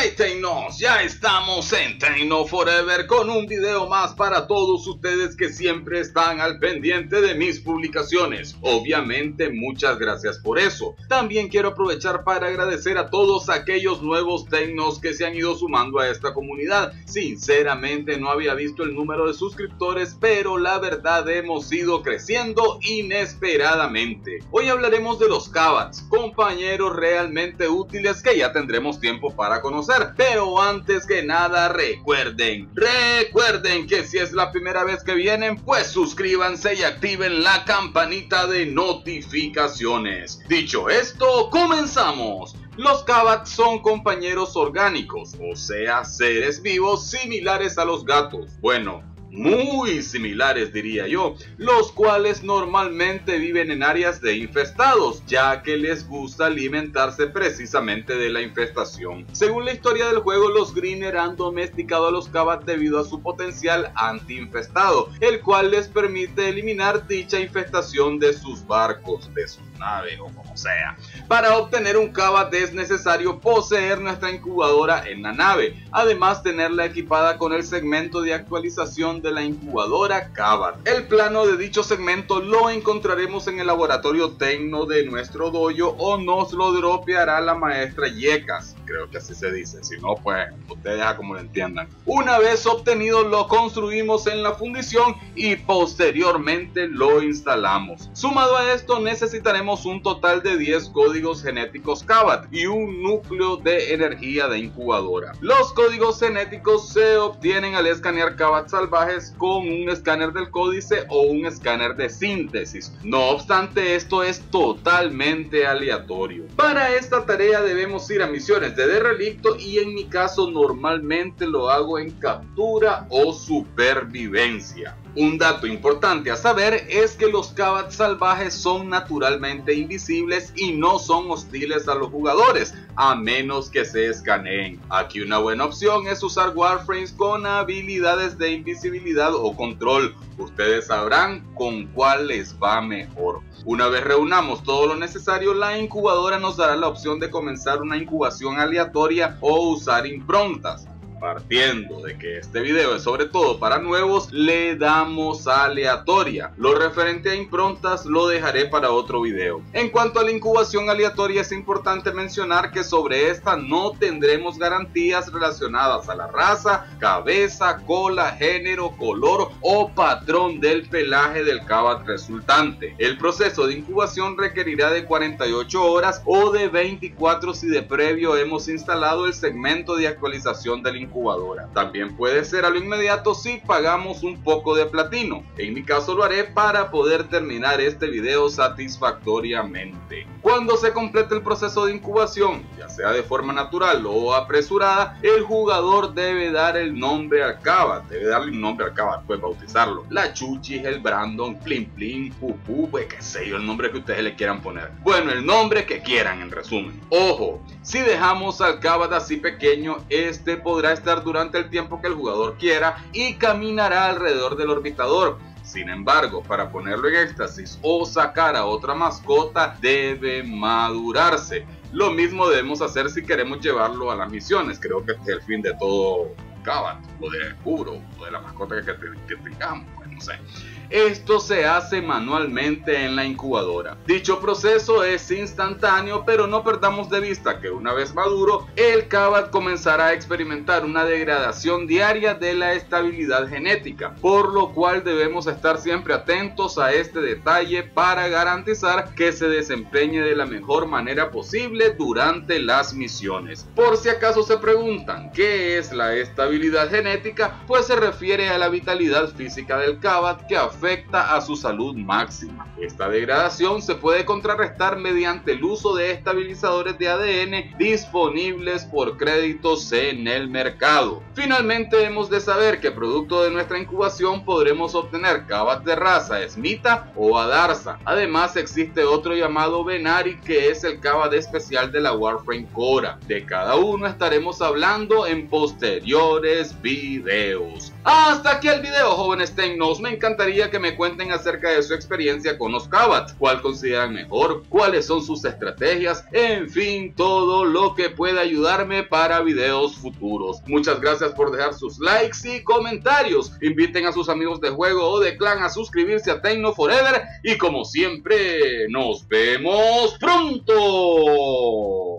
Hey Tecnos, ya estamos en Tecno Forever con un video más para todos ustedes que siempre están al pendiente de mis publicaciones. Obviamente muchas gracias por eso. También quiero aprovechar para agradecer a todos aquellos nuevos Tecnos que se han ido sumando a esta comunidad. Sinceramente no había visto el número de suscriptores, pero la verdad hemos ido creciendo inesperadamente. Hoy hablaremos de los Cabats, compañeros realmente útiles que ya tendremos tiempo para conocer pero antes que nada recuerden, recuerden que si es la primera vez que vienen, pues suscríbanse y activen la campanita de notificaciones. Dicho esto, comenzamos. Los Kabats son compañeros orgánicos, o sea, seres vivos similares a los gatos. Bueno, muy similares diría yo, los cuales normalmente viven en áreas de infestados, ya que les gusta alimentarse precisamente de la infestación. Según la historia del juego, los Greener han domesticado a los Kabat debido a su potencial anti-infestado, el cual les permite eliminar dicha infestación de sus barcos, de sus naves o como sea. Para obtener un Kabat es necesario poseer nuestra incubadora en la nave, además tenerla equipada con el segmento de actualización de la incubadora Kabat. El plano de dicho segmento lo encontraremos en el laboratorio tecno de nuestro dojo o nos lo dropeará la maestra Yekas. Creo que así se dice, si no pues ustedes ya como lo entiendan. Una vez obtenido lo construimos en la fundición y posteriormente lo instalamos. Sumado a esto necesitaremos un total de 10 códigos genéticos Kabat y un núcleo de energía de incubadora. Los códigos genéticos se obtienen al escanear Kabat salvaje con un escáner del códice o un escáner de síntesis. No obstante, esto es totalmente aleatorio. Para esta tarea debemos ir a misiones de, relicto y en mi caso normalmente lo hago en captura o supervivencia. Un dato importante a saber es que los Kabats salvajes son naturalmente invisibles y no son hostiles a los jugadores, a menos que se escaneen. Aquí una buena opción es usar Warframes con habilidades de invisibilidad o control. Ustedes sabrán con cuál les va mejor. Una vez reunamos todo lo necesario, la incubadora nos dará la opción de comenzar una incubación aleatoria o usar improntas. Partiendo de que este video es sobre todo para nuevos, le damos aleatoria. Lo referente a improntas lo dejaré para otro video. En cuanto a la incubación aleatoria es importante mencionar que sobre esta no tendremos garantías relacionadas a la raza, cabeza, cola, género, color o patrón del pelaje del cabat resultante. El proceso de incubación requerirá de 48 horas o de 24 si de previo hemos instalado el segmento de actualización del incubadora. También puede ser a lo inmediato si pagamos un poco de platino. En mi caso lo haré para poder terminar este video satisfactoriamente. Cuando se complete el proceso de incubación, ya sea de forma natural o apresurada, el jugador debe dar el nombre al Kaba, debe darle un nombre al Kaba, pues bautizarlo. La Chuchis, el Brandon, Plim Plim, Pupu, pues qué sé yo, el nombre que ustedes le quieran poner. Bueno, el nombre que quieran en resumen. Ojo, si dejamos al Kabat así pequeño, este podrá estar durante el tiempo que el jugador quiera y caminará alrededor del orbitador. Sin embargo, para ponerlo en éxtasis o sacar a otra mascota debe madurarse. Lo mismo debemos hacer si queremos llevarlo a las misiones. Creo que este es el fin de todo Kabat, o de Kuro, o de la mascota que, que tengamos, pues no sé. Esto se hace manualmente en la incubadora. Dicho proceso es instantáneo, pero no perdamos de vista que una vez maduro, el Kabat comenzará a experimentar una degradación diaria de la estabilidad genética, por lo cual debemos estar siempre atentos a este detalle para garantizar que se desempeñe de la mejor manera posible durante las misiones. Por si acaso se preguntan qué es la estabilidad genética, pues se refiere a la vitalidad física del Kabat que afecta afecta a su salud máxima. Esta degradación se puede contrarrestar mediante el uso de estabilizadores de ADN disponibles por créditos en el mercado. Finalmente hemos de saber que producto de nuestra incubación podremos obtener cabas de raza Smita o Adarsa. Además existe otro llamado Venari que es el cava de especial de la Warframe Cora. De cada uno estaremos hablando en posteriores videos. Hasta aquí el video, jóvenes Tecnos. Me encantaría que me cuenten acerca de su experiencia con los Kabats, cuál consideran mejor, cuáles son sus estrategias, en fin, todo lo que pueda ayudarme para videos futuros. Muchas gracias por dejar sus likes y comentarios. Inviten a sus amigos de juego o de clan a suscribirse a Tecno Forever y como siempre, nos vemos pronto.